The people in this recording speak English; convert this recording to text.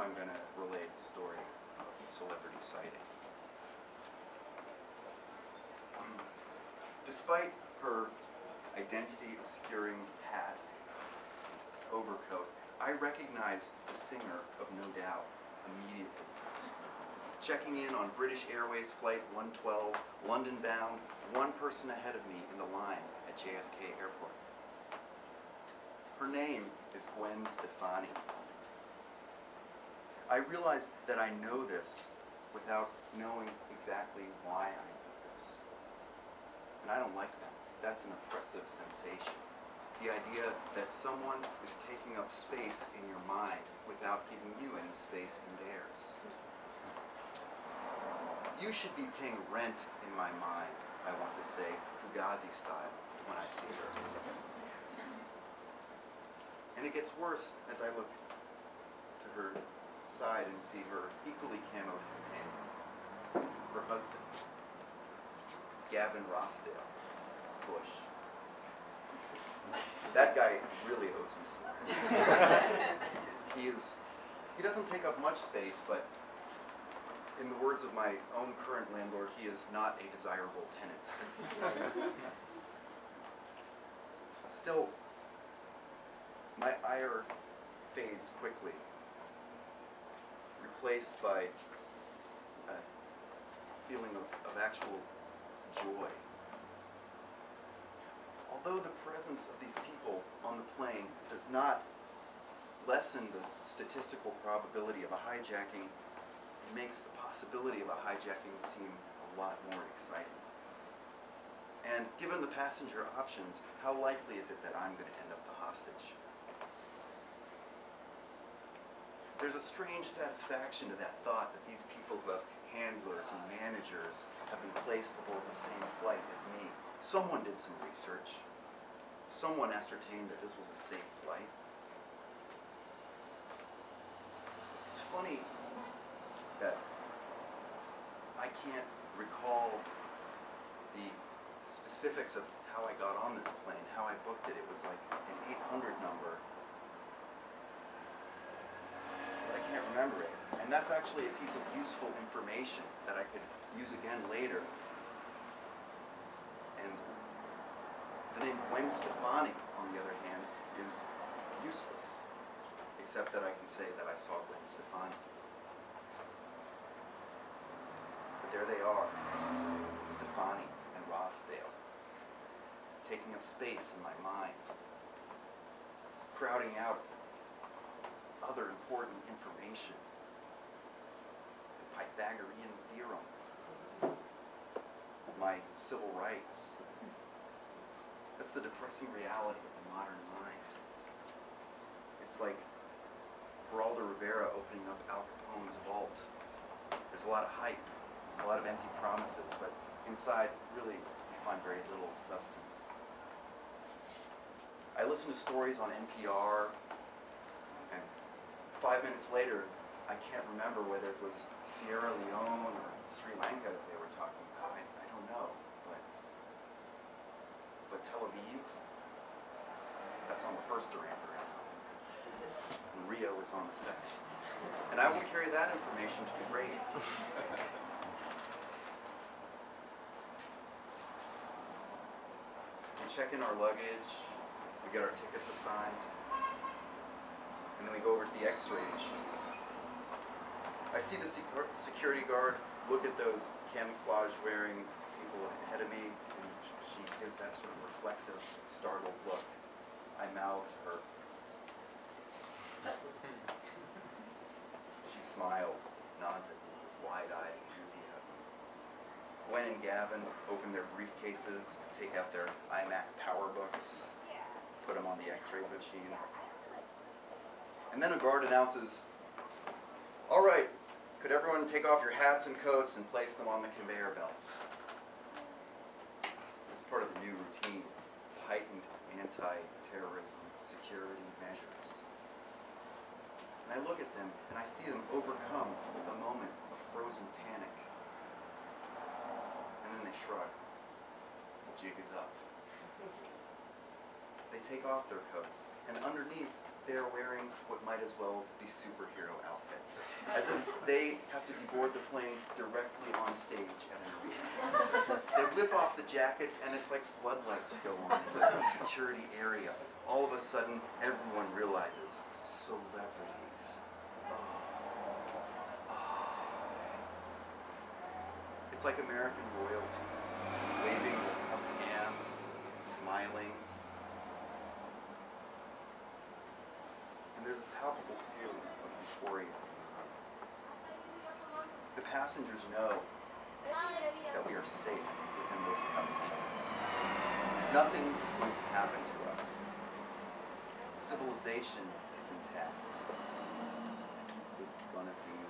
I'm going to relate the story of celebrity sighting. Despite her identity obscuring hat, overcoat, I recognize the singer of No Doubt immediately. Checking in on British Airways Flight 112, London bound, one person ahead of me in the line at JFK Airport. Her name is Gwen Stefani. I realize that I know this without knowing exactly why I know this. And I don't like that. That's an oppressive sensation. The idea that someone is taking up space in your mind without giving you any space in theirs. You should be paying rent in my mind, I want to say, Fugazi style, when I see her. And it gets worse as I look to her and see her equally camoed companion, her husband, Gavin Rossdale, Bush. That guy really owes me some. he is, he doesn't take up much space, but in the words of my own current landlord, he is not a desirable tenant. Still, my ire fades quickly, replaced by a feeling of, of actual joy. Although the presence of these people on the plane does not lessen the statistical probability of a hijacking, it makes the possibility of a hijacking seem a lot more exciting. And given the passenger options, how likely is it that I'm going to end up the hostage? There's a strange satisfaction to that thought that these people who have handlers and managers have been placed aboard the same flight as me. Someone did some research. Someone ascertained that this was a safe flight. It's funny that I can't recall the specifics of how I got on this plane, how I booked it. It was like an 800 number. But I can't And that's actually a piece of useful information that I could use again later. And the name Gwen Stefani, on the other hand, is useless, except that I can say that I saw Gwen Stefani. But there they are, Stefani and Rossdale, taking up space in my mind, crowding out other important information. The Pythagorean theorem, my civil rights. That's the depressing reality of the modern mind. It's like Geraldo Rivera opening up Al Capone's vault. There's a lot of hype, a lot of empty promises, but inside, really, you find very little substance. I listen to stories on NPR, five minutes later, I can't remember whether it was Sierra Leone or Sri Lanka that they were talking about. I, I don't know, but but Tel Aviv, that's on the first Duran Duran Rio is on the second. And I will carry that information to the grave. We check in our luggage, we get our tickets assigned, and then we go over to the x-ray machine. I see the security guard look at those camouflage wearing people ahead of me, and she gives that sort of reflexive, startled look. I mouth to her. Hmm. She smiles, nods at me with wide-eyed enthusiasm. Gwen and Gavin open their briefcases, take out their iMac power books, put them on the x-ray machine. And then a guard announces, all right, could everyone take off your hats and coats and place them on the conveyor belts? As part of the new routine, heightened anti-terrorism security measures. And I look at them and I see them overcome with a moment of frozen panic. And then they shrug. The jig is up. They take off their coats, and underneath, they're wearing what might as well be superhero outfits, as if they have to board the plane directly on stage at an arena. They whip off the jackets, and it's like floodlights go on for the security area. All of a sudden, everyone realizes celebrities. It's like American royalty, waving of hands, smiling. And there's a palpable feeling of euphoria. The passengers know that we are safe within those hands. Nothing is going to happen to us. Civilization is intact. It's gonna be